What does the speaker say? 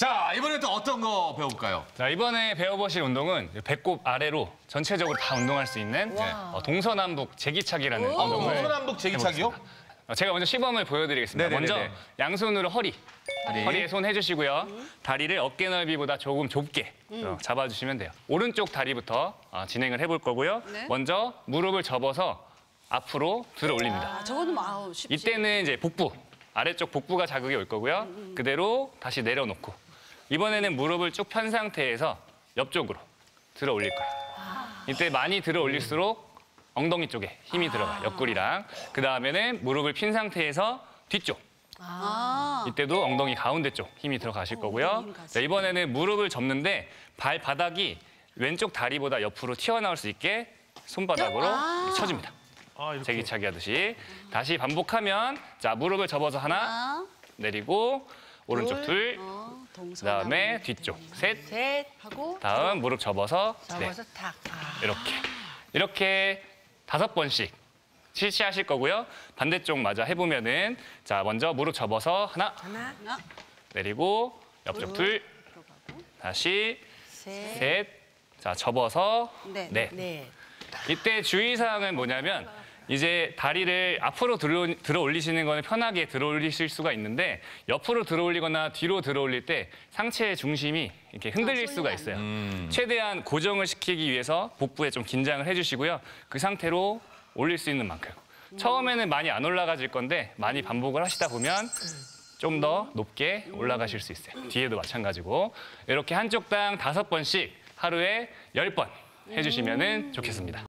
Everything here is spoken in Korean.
자, 이번엔 또 어떤 거 배워볼까요? 자, 이번에 배워보실 운동은 배꼽 아래로 전체적으로 다 운동할 수 있는 어, 동서남북 제기차기라는 운동을 동서남북 제기차기요? 어, 제가 먼저 시범을 보여드리겠습니다. 네네네네. 먼저 양손으로 허리, 허리에 손 해주시고요. 다리를 어깨 넓이보다 조금 좁게 어, 잡아주시면 돼요. 오른쪽 다리부터 어, 진행을 해볼 거고요. 네. 먼저 무릎을 접어서 앞으로 들어 올립니다. 아, 저거는 아우 쉽지. 이때는 이제 복부, 아래쪽 복부가 자극이 올 거고요. 그대로 다시 내려놓고 이번에는 무릎을 쭉 편 상태에서 옆쪽으로 들어 올릴 거예요. 이때 많이 들어 올릴수록 엉덩이 쪽에 힘이 들어가요. 옆구리랑. 그 다음에는 무릎을 핀 상태에서 뒤쪽. 아. 이때도 엉덩이 가운데 쪽 힘이 들어가실 거고요. 힘 가시. 자, 이번에는 무릎을 접는데 발바닥이 왼쪽 다리보다 옆으로 튀어나올 수 있게 손바닥으로 아. 쳐줍니다. 아, 제기차기 하듯이 다시 반복하면 자 무릎을 접어서 하나 내리고 오른쪽 둘 어. 그다음에 뒤쪽. 셋. 셋 하고 다음 무릎 접어서 넷 접어서 탁. 아. 이렇게. 이렇게 다섯 번씩 실시하실 거고요. 반대쪽 마저 해보면은 자 먼저 무릎 접어서 하나. 하나, 하나, 내리고 옆쪽 둘. 다시 셋, 셋 자 접어서 네. 넷 넷. 이때 주의사항은 뭐냐면 이제 다리를 앞으로 들어, 들어 올리시는 거는 편하게 들어 올리실 수가 있는데 옆으로 들어 올리거나 뒤로 들어 올릴 때 상체의 중심이 이렇게 흔들릴 아, 수가 있어요. 최대한 고정을 시키기 위해서 복부에 좀 긴장을 해주시고요. 그 상태로 올릴 수 있는 만큼. 처음에는 많이 안 올라가질 건데 많이 반복을 하시다 보면 좀 더 높게 올라가실 수 있어요. 뒤에도 마찬가지고 이렇게 한쪽 당 다섯 번씩 하루에 열 번 해주시면 좋겠습니다.